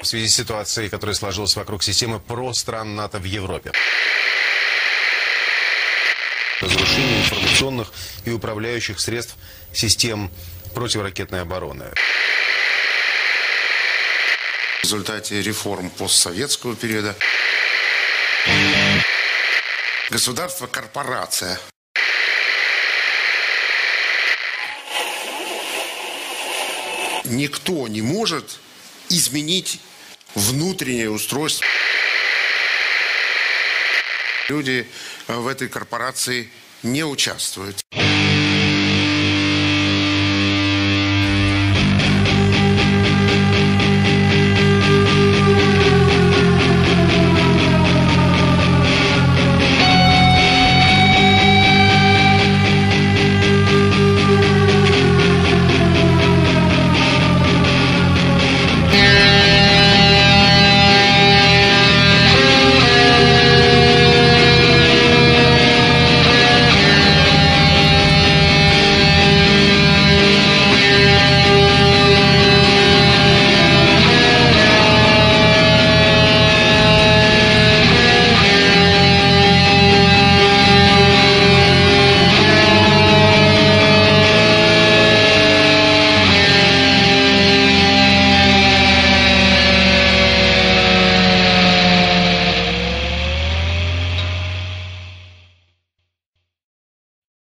в связи с ситуацией, которая сложилась вокруг системы ПРО стран НАТО в Европе. Разрушение информационных и управляющих средств систем противоракетной обороны. В результате реформ постсоветского периода государство – корпорация. Никто не может изменить внутреннее устройство. Люди в этой корпорации не участвуют.